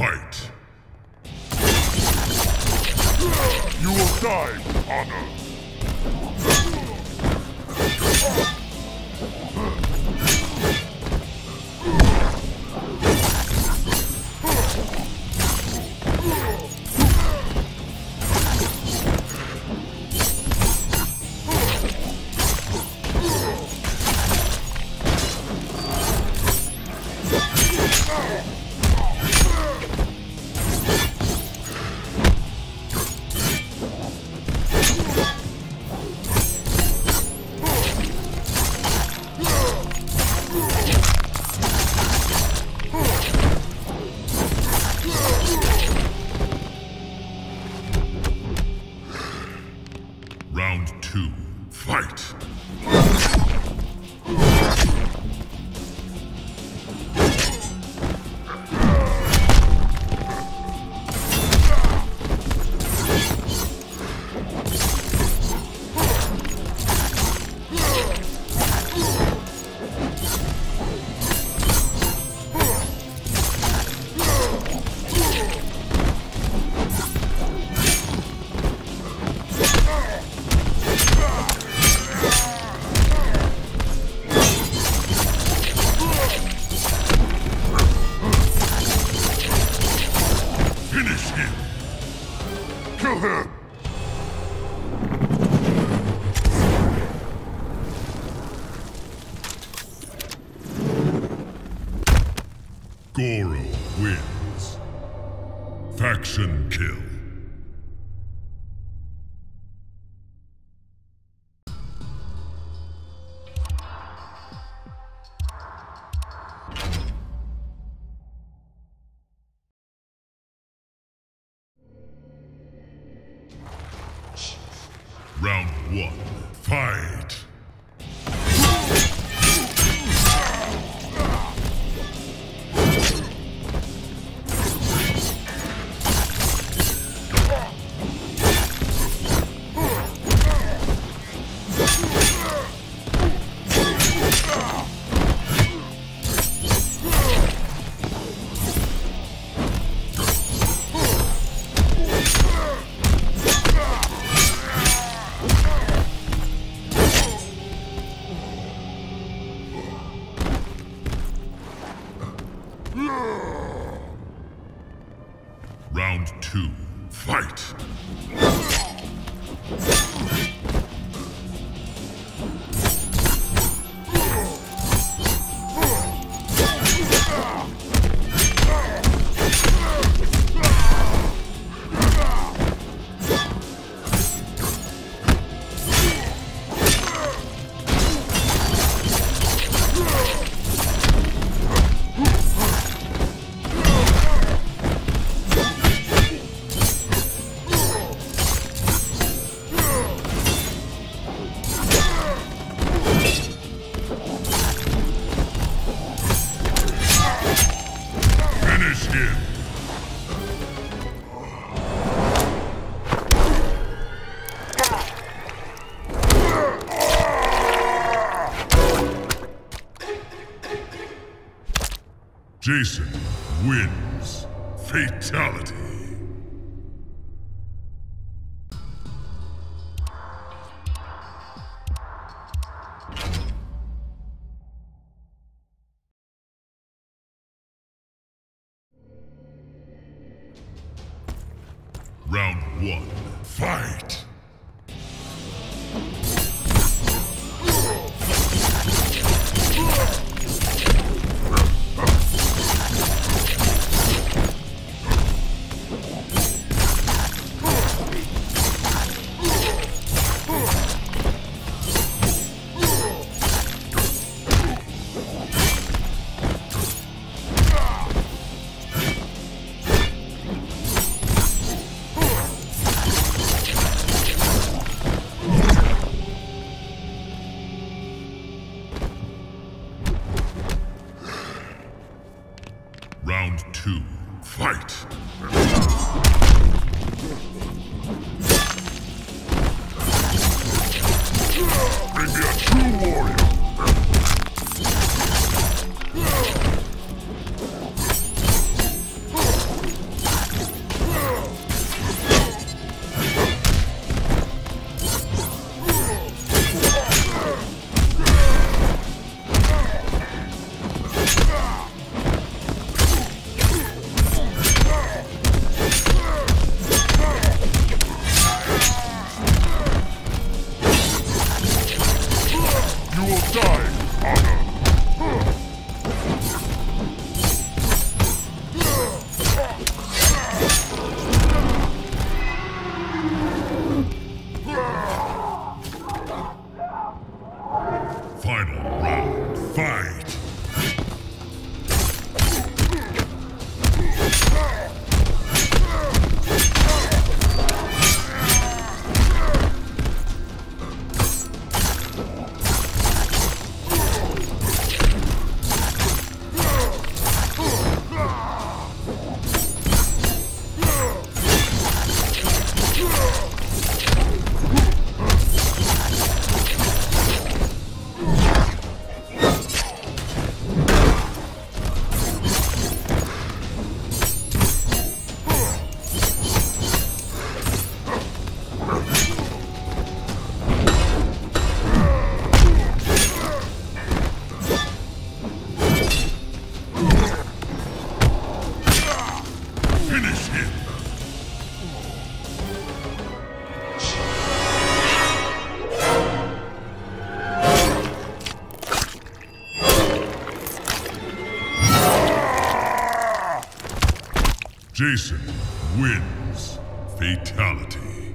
Fight. You will die with honor. Fight. Finish him. Kill him. Goro wins. Faction kill. Fight. Finish. Jason wins. Fatality. One. Fight. Two. Fight. Final round, fight! Finish him! Jason wins. Fatality.